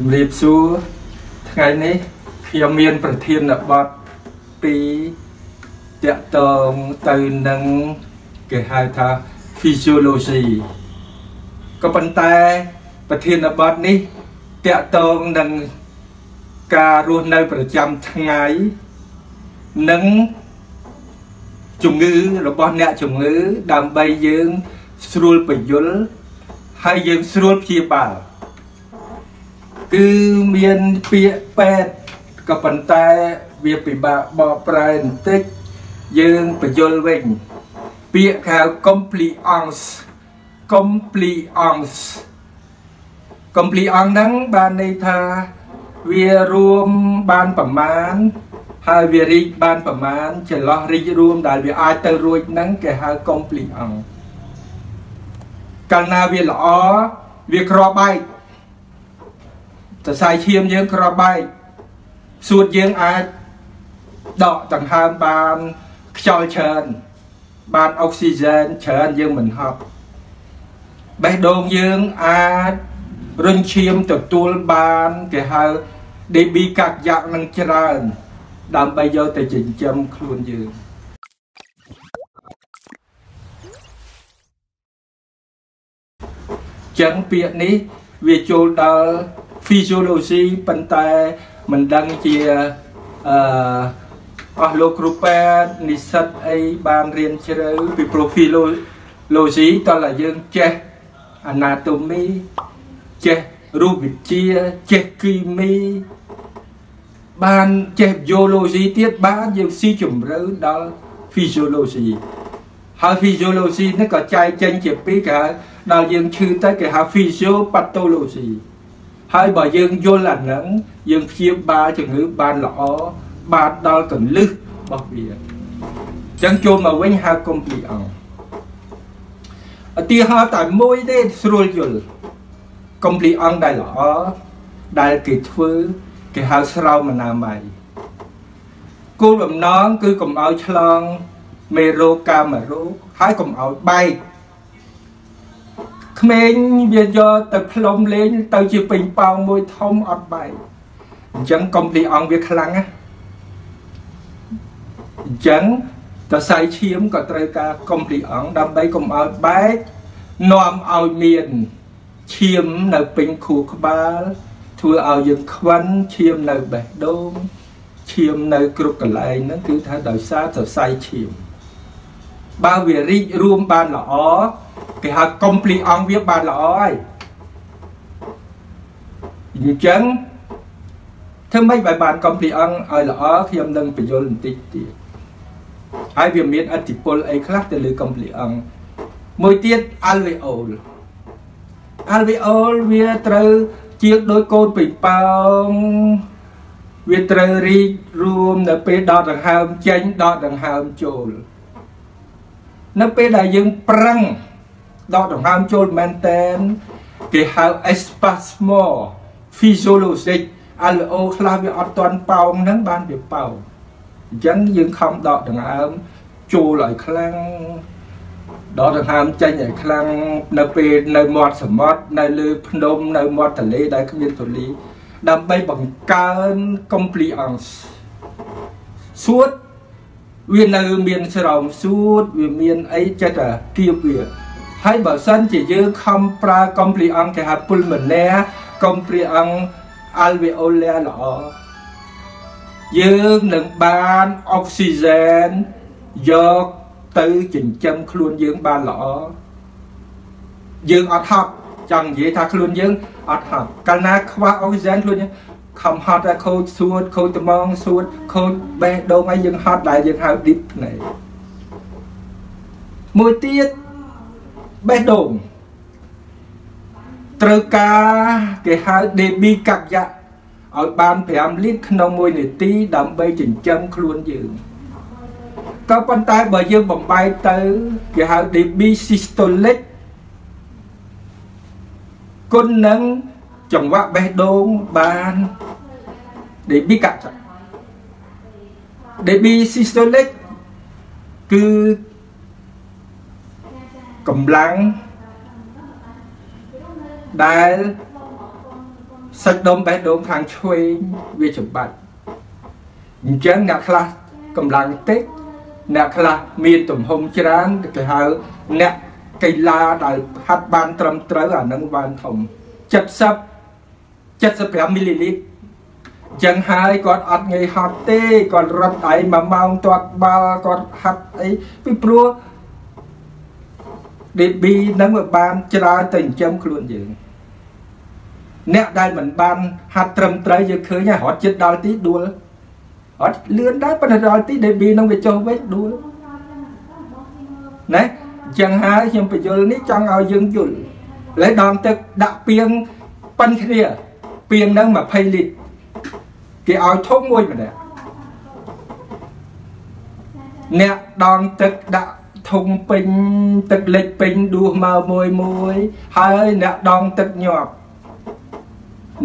ជំរាបសួរថ្ងៃនេះខ្ញុំមានប្រធានបទពីរតកតងទៅនឹងគេហៅថា physiology ក៏ប៉ុន្តែ ប្រធានបទនេះតកតងនឹងការរស់នៅប្រចាំថ្ងៃនិងជំងឺរបស់អ្នកជំងឺ ដើម្បីយើងស្រួលបញ្យលហើយយើងស្រួលព្យាបាល គឺមានពាក្យពេទ្យក៏ប៉ុន្តែវាពិបាកបកប្រែបន្តិចយើងបញ្យលវិញពាក្យហៅ compliance compliance compliance ហ្នឹងបានន័យថាវារួមបានប្រមាណហើយវារីកបានប្រមាណចន្លោះរីករួមដែលវាអាចទៅរួចហ្នឹងគេហៅ compliance កាលណាវាល្អវាក្របបែក សរសៃឈាមយើងក្របបែកសួតយើងអាចដកដង្ហើមបានខ្យល់ច្រើនបានអុកស៊ីហ្សែនច្រើនយើងមិនហប់បេះដូងយើងអាចរុញឈាមទទួលបានគេហៅ DB កាក់យ៉ាក់នឹងច្រើន ដើម្បីយកទៅចិញ្ចឹមខ្លួនយើងចឹងពាក្យនេះវាចូលដល់ physiology ប៉ុន្តែមិនដឹងជាអឺអស់លោកគ្រូពេទ្យនិស្សិតអីបានរៀនជ្រៅពី physiology តើយើងចេះ anatomy ចេះរូបវិទ្យាចេះគីមីបានចេះ biology ទៀតបានយើងស៊ីជម្រៅដល់ physiology ហើយ physiology នេះក៏ចែកចេញជាពីរគេហៅដល់យើងឈឺទៅគេហៅ physiopathology ហើយបើយើងយល់អាហ្នឹងយើងព្យាបាលជំងឺបានល្អបានដល់កលឹះរបស់វាអញ្ចឹងចូលមកវិញហៅ complete អង្គឧទាហរណ៍តែមួយទេស្រួលយល់ complete អង្គដែលល្អដែលគេធ្វើគេហៅស្រោមអនាម័យគោលបំណងគឺកុំឲ្យឆ្លងមេរោគកាមរោគហើយកុំឲ្យបែក ក្មេងវាយកទៅផ្លុំលេង ទៅជាពេញប៉ោងមួយធំអត់បែកអញ្ចឹងកុំពីអង្គវាខ្លាំងណាអញ្ចឹងតសៃឈាមក៏ត្រូវការកុំពីអង្គដើម្បីកុំឲ្យបែកនាំឲ្យមានឈាមនៅពេញខួរក្បាលធ្វើឲ្យយើងខ្វិនឈាមនៅបេះដូងឈាមនៅគ្រប់កន្លែងហ្នឹងគឺថាដោយសារសរសៃឈាមបើវារីករួមបានល្អ គេហៅ complete អង្គវាបានល្អហើយអញ្ចឹងធ្វើម៉េចបើបាន complete អង្គឲ្យល្អខ្ញុំនឹងបញ្យល់បន្តិចទៀតហើយវាមានអតិពលអីខ្លះទៅលើ complete អង្គមួយទៀត alveol alveol វាត្រូវជាងដោយកូនបិប៉ោងវាត្រូវរីករួមនៅពេលដកដង្ហើមចេញដកដង្ហើមចូលនៅពេលដែលយើងប្រឹង ដកដង្ហើមចូលមែនតែនគេហៅ espasmo physiologic alveol ខ្លះវាអត់ទាន់ប៉ោងហ្នឹងបានវាប៉ោងអញ្ចឹងយើងខំដកដង្ហើមចូលឲ្យខ្លាំងដកដង្ហើមចេញឲ្យខ្លាំងនៅពេលនៅមាត់សមុទ្រនៅលើភ្នំនៅមាត់ទន្លេដែលគ្មានទន្លេដើម្បីបង្កើន compliance សួតវានៅមានស្រោមសួតវាមានអីចិត្តតែគៀបវា ហើយបើសិនជាយើងខំប្រើ compliance គេហៅ pulmonaire compliance alveolar ល្អយើងនឹងបានអុកស៊ីហ្សែនយកទៅចិញ្ចឹមខ្លួនយើងបានល្អយើងអត់ហត់ចង់និយាយថាខ្លួនយើងអត់ហត់កាលណាខ្វះអុកស៊ីហ្សែនខ្លួនយើងខំហត់តែខូចសួតខូចត្មងសួតខូចបេះដូងឲ្យយើងហត់ដែលយើងហៅ deep ភ្នែកមួយទៀត បេះដូងត្រូវការគេហៅ DB កាប់យ៉ាឲ្យបាន5លីត្រក្នុង1នាទីដើម្បីចិញ្ចឹមខ្លួនយើងក៏ប៉ុន្តែបើយើងបំបែកទៅគេហៅ DB systolic គុណនឹងចង្វាក់បេះដូងបាន DB កាត់ DB systolic គឺ កម្លាំងដែលសាច់ដុំបេះដូងខាងឆ្វេងវាចំបាច់អញ្ចឹងអ្នកខ្លះកម្លាំងតិចអ្នកខ្លះមានទំហំច្រើនគេហៅអ្នកកីឡាដែលហាត់បានត្រឹមត្រូវអានឹងបានធំ70 75មីលីលីត្រចឹងហើយគាត់អត់ងាយហត់ទេគាត់រត់ដៃ1ម៉ោងទាត់បាល់គាត់ហាត់អីពីព្រោះ DB នឹងវាបានច្រើនទៅចិញ្ចឹមខ្លួនយើងអ្នកដែលមិនបានហាត់ត្រឹមត្រូវយើងឃើញហើយរត់ចិត្តដល់ទីដួលអត់លឿនដែរប៉ុន្តែដល់ទី DB នឹងវាចុះវិញដួលណាអញ្ចឹងហើយខ្ញុំបញ្យលនេះចង់ឲ្យយើងយល់លើដងទឹកដាក់ពីងប៉ិនគ្នាពីងនឹង20លីត្រគេឲ្យធំមួយម្នាក់អ្នកដងទឹកដាក់ ធុងពេញទឹកលិចពេញដួសមកមួយមួយហើយអ្នកដងទឹកញាប់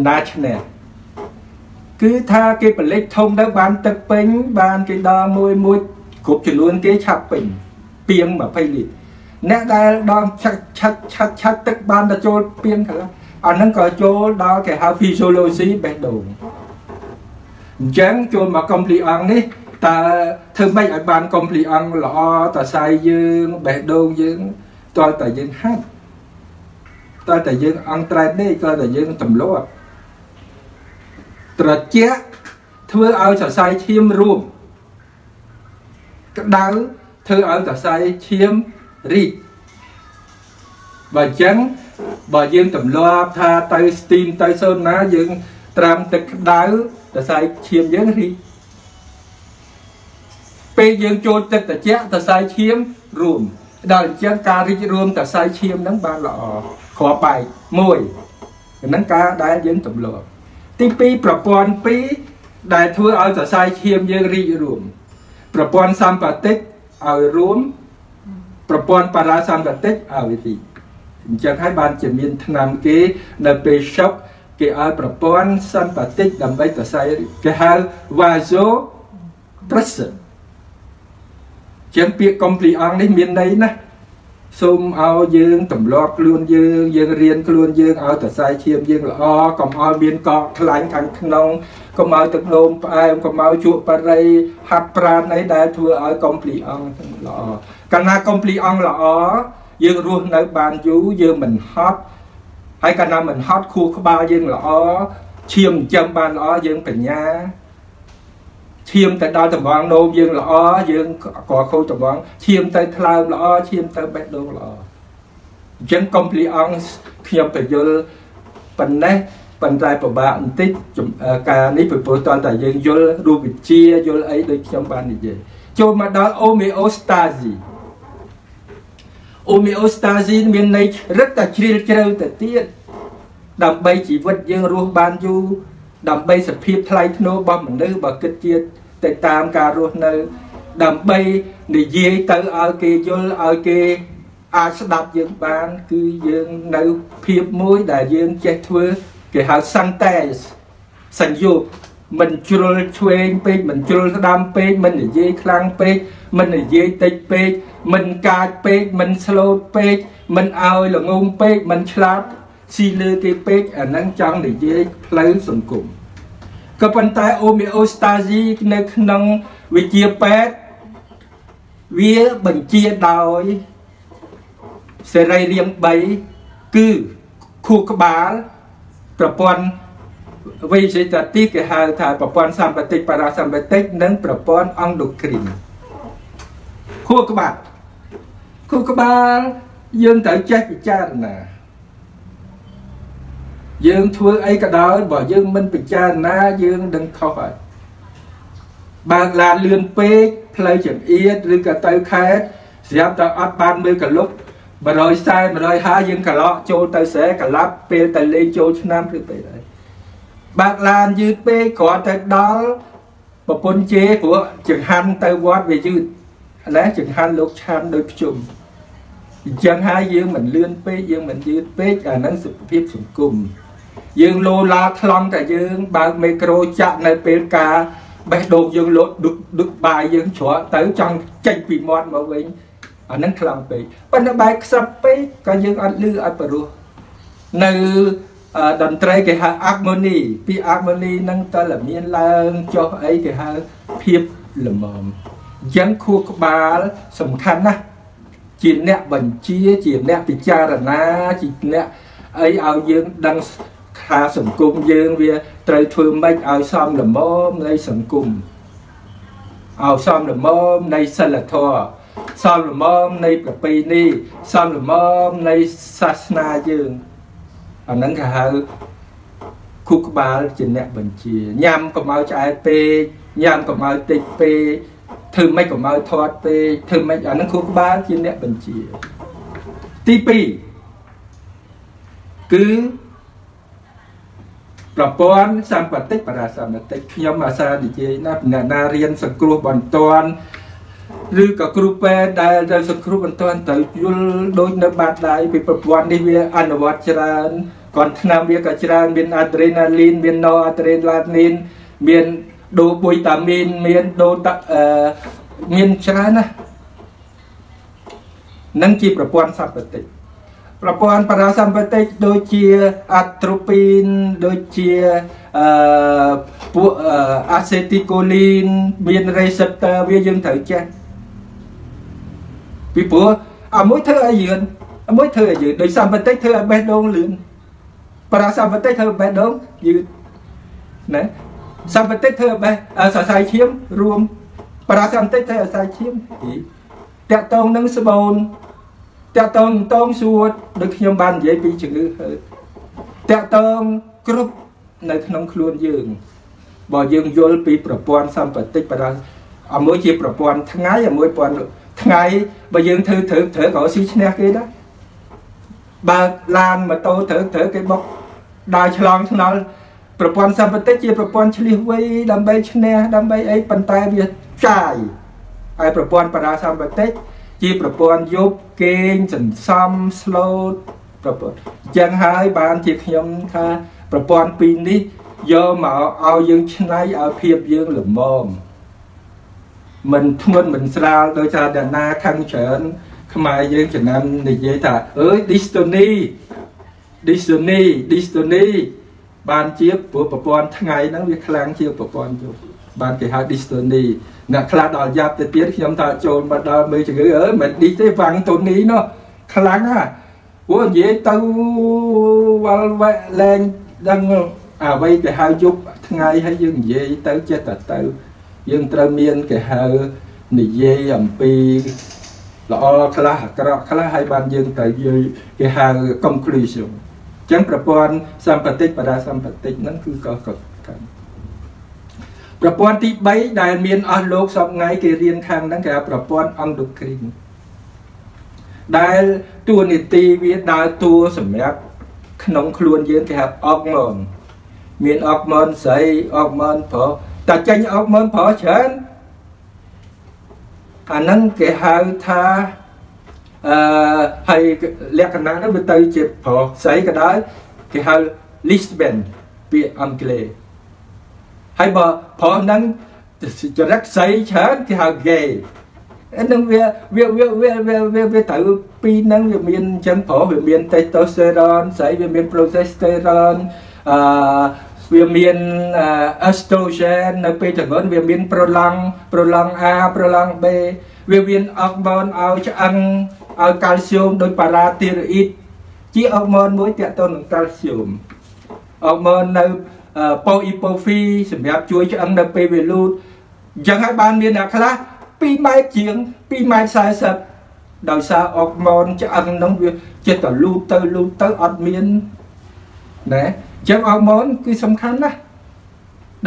ណាឈ្នះគឺថាគេបលិចធំទៅបានទឹកពេញបានគេដល់មួយមួយគ្រប់ចំនួនគេឆាប់ពេញពីង20លីត្រអ្នកដែលដងឆាត់ឆាត់ឆាត់ឆាត់ទឹកបានទៅចូលពីងកន្លះអាហ្នឹងក៏ចូលដល់គេហៅ physiology បេះដូងអញ្ចឹងចូលមកកំភ្លីអង្គនេះតើ ធ្វើម៉េចឲ្យបានកំភ្លីអង្គល្អតសាយយើងបេះដូងយើងតើតែយើងហាត់តើតែយើងអង្គត្រែតនេះក៏តែយើងទម្លាប់ត្រជាក់ធ្វើឲ្យសរសៃឈាមរួមក្តៅធ្វើឲ្យសរសៃឈាមរីកបើអញ្ចឹងបើយើងទម្លាប់ថាទៅស្ទីមទៅសូនណាយើងត្រាំទឹកក្តៅសរសៃឈាមយើងរីក ពេលយើងចូលទឹកត្រជាក់សរសៃឈាមរួមដល់អញ្ចឹងការរីករួមសរសៃឈាមហ្នឹងបានល្អគ្រាប់បែកមួយហ្នឹងការដែលយើងទម្លាប់ទី2ប្រព័ន្ធ2ដែលធ្វើឲ្យសរសៃឈាមយើងរីករួមប្រព័ន្ធសម្បតិកឲ្យរួមប្រព័ន្ធបារ៉ាសម្បតិកឲ្យរីកអញ្ចឹងហើយបានជាមានថ្នាំគេនៅពេលឈប់គេឲ្យប្រព័ន្ធសម្បតិកដើម្បីសរសៃគេហៅ vaso pressor ជាងពាក្យ compliant នេះមានន័យណាស់សូមឲ្យយើងទម្លាប់ខ្លួនយើងយើងរៀនខ្លួនយើងឲ្យសរសៃឈាមយើងល្អកុំឲ្យមានកកខ្លាញ់ខាងក្នុងកុំឲ្យទឹកនោមផ្អែមកុំឲ្យជក់បរិយហាត់ប្រាណអីដែលធ្វើឲ្យ compliant ល្អកាលណា compliant ល្អយើងរស់នៅបានយូរយើងមិនហត់ហើយកាលណាមិនហត់ខួរក្បាលយើងល្អឈាមចិញ្ចឹមបានល្អយើងបញ្ញា ឈាមទៅដល់តំងនោមយើងល្អយើងក៏ខូចតំងឈាមទៅថ្លើមល្អឈាមទៅបេះដូងល្អអញ្ចឹងកុំភ្លីអង្គខ្ញុំទៅយល់ប៉ុណ្ណេះប៉ុន្តែពិបាកបន្តិចការនេះពីព្រោះតើតែយើងយល់រូបវិទ្យាយល់អីដូចខ្ញុំបាននិយាយចូលមកដល់ homeostasis homeostasis មានន័យរឹតតែជ្រាលជ្រៅទៅទៀតដើម្បីជីវិតយើងរស់បានយូរ ដើម្បីសភាពថ្លៃថ្នូររបស់មនុស្សបើគិតជាទៅតាមការរស់នៅ ដើម្បីនិយាយទៅឲ្យគេយល់ឲ្យគេអាចស្ដាប់យើងបាន គឺយើងនៅភាពមួយដែលយើងចេះធ្វើគេហៅ synthesis សញ្យោគមិនជ្រុលឆ្វេងពេកមិនជ្រុលស្ដាំពេកមិននិយាយខ្លាំងពេកមិននិយាយតិចពេកមិនកាចពេកមិនស្លូតពេកមិនឲ្យល្ងងពេកមិនឆ្លាត ស៊ីលើគេពេកអាហ្នឹងចង់និយាយផ្លូវសង្គមក៏ប៉ុន្តែអូមីអូស្តាស៊ីនៅក្នុងវិទ្យាពេទ្យវាបញ្ជាដោយសេរីរាង្គ3គឺខួរក្បាលប្រព័ន្ធវេជ្ជតាទីគេហៅថាប្រព័ន្ធសម្បត្តិបារ៉ាសម្បត្តិនិងប្រព័ន្ធអង់ដូគ្រីនខួរក្បាលខួរក្បាលយើងត្រូវចេះពិចារណា យើងធ្វើអីក៏ដោយបើយើងមិនពិចារណាយើងនឹងខុសហើយបើកឡានលឿនពេកផ្លូវចង្អៀតឬក៏ទៅខេត្តស្រាប់តែអត់បានមើលកលុក140 150យើងកឡក់ចូលទៅស្រែកឡាប់ពេលទៅលេងចូលឆ្នាំឬពេលអីបើកឡានយឺតពេកគ្រាន់តែដល់ប្រពន្ធជេព្រោះចង្ហាន់ទៅវត្តវាយឺតឥឡូវចង្ហាន់លោកឆានដោយភ្ជុំអញ្ចឹងហើយយើងមិនលឿនពេកយើងមិនយឺតពេកអាហ្នឹងសុខភាពសង្គម យើងលោឡាថ្លង់តែយើងបើកមីក្រូចាក់នៅពេលការបេះដូងយើងលោតដឹកដឹកបាយយើងច្រកទៅចង់ចេញពីមាត់មកវិញអាហ្នឹងខ្លាំងពេកប៉ុន្តែបែកខ្សឹបពេកក៏យើងអត់លឺអត់ព្រោះនៅតន្ត្រីគេហៅ harmony ពី harmony ហ្នឹងតើមានឡើងចុះអីគេហៅភាពល្មមអញ្ចឹងខួរក្បាលសំខាន់ណាស់ជាអ្នកបញ្ជាជាអ្នកពិចារណាជាអ្នកអីឲ្យយើងដឹង ថាសង្គមយើងវាត្រូវធ្វើម៉េចឲ្យសមល្មមនៃសង្គមឲ្យសមល្មមនៃសិលធម៌សមល្មមនៃប្រពៃណីសមល្មមនៃសាសនាយើងអាហ្នឹងគេហៅគូក្បាលជាអ្នកបញ្ជាញ៉ាំកុំឲ្យឆ្អែតពេកញ៉ាំកុំឲ្យតិចពេកធ្វើម៉េចកុំឲ្យធាត់ពេកធ្វើម៉េចអាហ្នឹងគូក្បាលជាអ្នកបញ្ជា ទី2គឺ ប្រព័ន្ធសម្បត្តិបរាសម្បត្តិខ្ញុំអាសានិយាយណាអ្នកណារៀនសង្គ្រោះបន្ទាន់ឬក៏គ្រូពេទ្យដែលទៅសង្គ្រោះបន្ទាន់ទៅយល់ដូចនៅបាតដៃពីប្រព័ន្ធនេះវាអនុវត្តច្រើនគាត់ឆ្នាំវាក៏ច្រើនមានអាដ្រេណាលីនមានណូអាដ្រេឡានីនមានដូប៊ុយតាមីនមានដូតអឺមានច្រើនណាស់នឹងជាប្រព័ន្ធសម្បត្តិ ប្រព័ន្ធបារាសម្បត្តិដូចជាអាត្រូពីនដូចជាអឺពួកអាសេទីកូលីនមាន receptor វាយើងត្រូវចេះពីព្រោះអាមួយធ្វើឲ្យយឺនអាមួយធ្វើឲ្យយឺនដោយសម្បត្តិធ្វើឲ្យបេះដូងលឿនបារាសម្បត្តិធ្វើឲ្យបេះដូងយឺនណាសម្បត្តិធ្វើឲ្យបេះសរសៃឈាមរួមបារាសម្បត្តិធ្វើឲ្យសរសៃឈាមតាក់តងនឹងស្បូន តាក់តងតងសួតដូចខ្ញុំបាននិយាយពីជំងឺហឺតាក់តងគ្រប់នៅក្នុងខ្លួនយើងបើយើងយល់ពីប្រព័ន្ធសម្បត្តិបរាអាមួយជាប្រព័ន្ធថ្ងៃអាមួយប្រព័ន្ធថ្ងៃបើយើងធ្វើត្រូវត្រូវក៏ស៊ីឈ្នះគេដែរបើឡានម៉ូតូត្រូវត្រូវគេបុកដើរឆ្លងថ្នល់ប្រព័ន្ធសម្បត្តិជាប្រព័ន្ធឆ្លៀសវៃដើម្បីឈ្នះដើម្បីអីប៉ុន្តែវាចាយហើយប្រព័ន្ធបរាសម្បត្តិ ជាប្រព័ន្ធយប់គេងសន្សំស្លូតប្រព័ន្ធអញ្ចឹងហើយបានជាខ្ញុំថាប្រព័ន្ធពីរនេះយកមកឲ្យយើងឆ្នៃឲ្យភាពយើងល្មមមិនធ្ងន់មិនស្រាលដោយសារតែណាខឹងច្រើនខ្មែរយើងចំណាំនិយាយថាអើយ dystony dystony dystony បានជាព្រោះប្រព័ន្ធថ្ងៃហ្នឹងវាខ្លាំងជាប្រព័ន្ធយប់បានគេហៅ dystony អ្នកខ្លះដល់យ៉ាប់ទៅទៀតខ្ញុំថាចូលមកដល់មើលជំងឺអើមិនឌីទេវាំងទូនីនោះខ្លាំងហ่ะព្រោះនិយាយទៅវល់វែកលែងដឹងអ្វីគេហៅយប់ថ្ងៃហើយយើងនិយាយទៅចិត្តតែទៅយើងត្រូវមានគេហៅនិយាយអំពីល្អខ្លះអាក្រក់ខ្លះហើយបានយើងត្រូវនិយាយគេហៅ conclusion អញ្ចឹងប្រព័ន្ធសម្បត្តិបដាសម្បត្តិហ្នឹងគឺក៏ក៏ ប្រព័ន្ធទី3ដែលមានអស់លោកសពថ្ងៃគេរៀនខាងហ្នឹងគេហៅប្រព័ន្ធអង់ដូគ្រីនដែលតួនាទីវាដើរតួសម្រាប់ក្នុងខ្លួនយើងគេហៅអុកម៉ុនមានអុកម៉ុនស្រីអុកម៉ុនប្រុសតែចេញអុកម៉ុនប្រុសច្រើនអាហ្នឹងគេហៅថាអឺហើយលក្ខណៈហ្នឹងវាទៅជាប្រុសស្រីក៏ដោយគេហៅ lesbian ពាក្យអង់គ្លេស ហើយបើប្រុសហ្នឹងចរិតស្រីច្រើនគេហៅ gay ហ្នឹងវាវាវាវាវាវាត្រូវពីរហ្នឹងវាមានអញ្ចឹងប្រុសវាមាន testosterone ស្រីវាមាន progesterone អឺវាមាន estrogen នៅពេលចង្អុនវាមាន prolong prolong A prolong B វាមានអុកម៉ូនឲ្យឆ្អឹងឲ្យកាល់ស្យូមដោយប៉ារ៉ាទីរ៉ូអ៊ីតជាអុកម៉ូនមួយទាក់ទងនឹងកាល់ស្យូមអុកម៉ូននៅ ប៉ូអ៊ីប៉ូហ្វីសម្រាប់ជួយឆ្អឹងនៅពេលវាលូតអញ្ចឹងហើយបានមានអ្នកខ្លះ2ម៉ែត្រជាង2ម៉ែត្រ40ដោយសារអុកម៉ូនឆ្អឹងហ្នឹងវាចិត្តតែលូតទៅលូតទៅអត់មានណែអញ្ចឹងអុកម៉ូនគឺសំខាន់ណាស់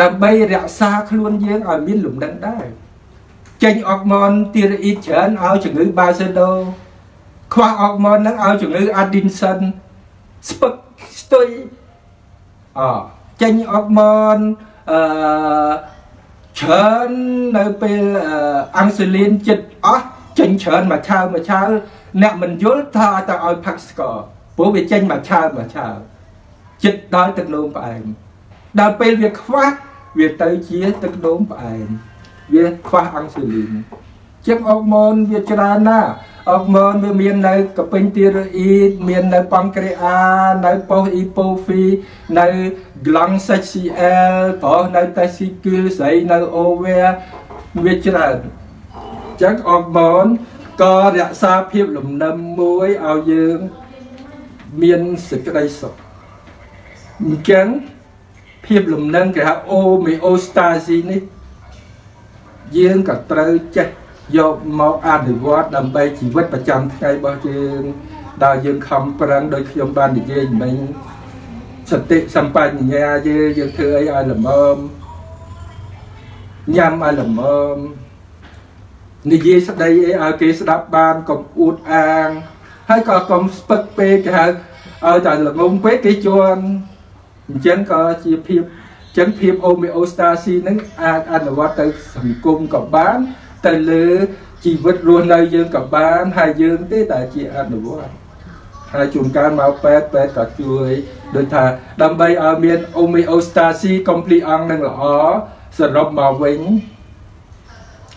ដើម្បីរក្សាខ្លួនយើងឲ្យមានលំនឹងដែរចេញអុកម៉ូនទីរ៉អ៊ីតច្រើនឲ្យជំងឺបាសេដូខ្វះអុកម៉ូនហ្នឹងឲ្យជំងឺអាឌីនសិនស្ពឹកស្ទុយអ ចេញអុកម៉ូនអឺច្រើននៅពេលអាំងស៊ូលីនចិត្តអស់ចេញច្រើនមួយឆាវមួយឆាវអ្នកមិនយល់ថាទៅឲ្យផឹកស្ករព្រោះវាចេញមួយឆាវមួយឆាវចិត្តដល់ទឹកនោមផ្អែមដល់ពេលវាខ្វះវាទៅជាទឹកនោមផ្អែមវាខ្វះអាំងស៊ូលីនជាងអុកម៉ូនវាច្រើនណាស់ អរម៉ូនវាមាននៅកពេញទីរអ៊ីតមាននៅប៉ង់គ្រីអានៅប៉ូអ៊ីប៉ូហ្វីនៅក្លង់ HCL ប្រុសនៅតេស៊ីគីលស្រីនៅអូវែវាច្រើនអញ្ចឹងអរម៉ូនក៏រក្សាភាពលំនឹងមួយឲ្យយើងមានសេចក្តីសុខអញ្ចឹងភាពលំនឹងគេហៅអូមីអូស្តាស៊ីនេះយើងក៏ត្រូវចេះ យកមកអនុវត្តដើម្បីជីវិតប្រចាំថ្ងៃរបស់យើងដែលយើងខំប្រឹងដោយខ្ញុំបាននិយាយមិញសតិសម្បញ្ញាយើងយើងធ្វើអីឲ្យល្មមញ៉ាំឲ្យល្មមនិយាយស្ដីអីឲ្យគេស្ដាប់បានកុំអួតអាងហើយក៏កុំស្ពឹកពេកគេហៅឲ្យតែល្ងងពេកគេជន់អញ្ចឹងក៏ជាភាពចឹងភាពអូមីអូស្តាស៊ីនឹងអាចអនុវត្តទៅសង្គមក៏បាន ទៅលើជីវិតរស់នៅយើងក៏បានហើយយើងទេតែជាអនុវត្តហើយជួនកាលមកពេទ្យពេទ្យក៏ជួយដូចថាដើម្បីឲ្យមានអូមីអូស្តាស៊ីកុំភ្លីអង្គនឹងល្អសរុបមកវិញ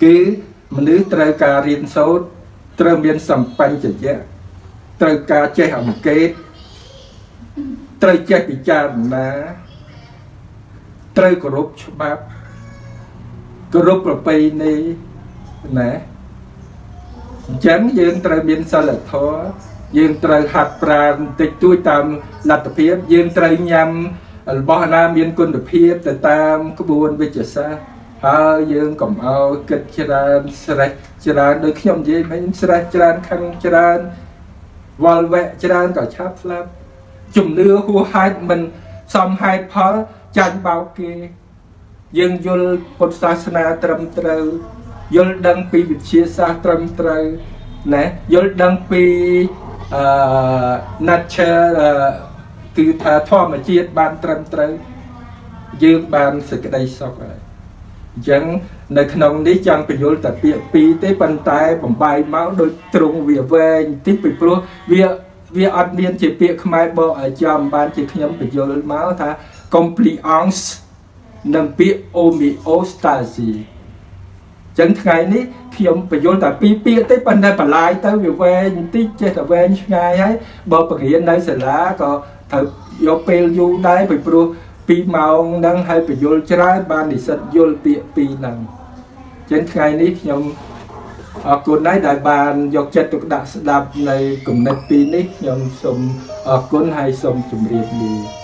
គឺមនុស្សត្រូវការរៀនសូត្រត្រូវមានសម្បញ្ញៈត្រូវការចេះអង្កេតត្រូវចេះពិចារណាត្រូវគោរពច្បាប់គោរពប្រពៃណី ណាអញ្ចឹងយើងត្រូវមានសិលធម៌យើងត្រូវហាត់ប្រាណតិចតួចតាមលទ្ធភាពយើងត្រូវញ៉ាំរបស់ណាមានគុណភាពទៅតាមក្បួនវិជ្ជសាស្ត្រហើយយើងកុំអោគិតច្រើនស្រេះច្រើនដូចខ្ញុំនិយាយមិញស្រេះច្រើនខឹងច្រើនវល់វែកច្រើនក៏ឆាប់ស្លាប់ជំនឿហួសហេតុមិនសមហេតុផលចាញ់បោកគេ យើងយល់ពុទ្ធសាសនាត្រឹមត្រូវ យល់ដឹងពីវិទ្យាសាស្ត្រត្រឹមត្រូវណាយល់ដឹងពីអឺ nature គឺថាធម្មជាតិបានត្រឹមត្រូវយើងបានសេចក្តីសុខហើយអញ្ចឹងនៅក្នុងនេះចង់បញ្យល់តែពាក្យពីរទេប៉ុន្តែបំបាយមកដូចត្រង់វាវែងតិចពីព្រោះវាវាអត់មានជាពាក្យខ្មែរបកឲ្យចំបានជាខ្ញុំបញ្យល់មកថា compliance និងពាក្យ homeostasis ចឹងថ្ងៃនេះខ្ញុំបញ្យល់តែពីរពាក្យទេប៉ុន្តែបន្លាយទៅវាវែងបន្តិចចេះតែវែងឆ្ងាយហើយបើបរៀននៅសាលាក៏ត្រូវយកពេលយូរដែរពីព្រោះ2ម៉ោងហ្នឹងហើយបញ្យល់ច្រើនបាននិស្សិតយល់ពាក្យពីរហ្នឹងចឹងថ្ងៃនេះខ្ញុំអរគុណដែរដែលបានយកចិត្តទុកដាក់ស្ដាប់នៅគំនិតពីរនេះខ្ញុំសូមអរគុណហើយសូមជម្រាបលា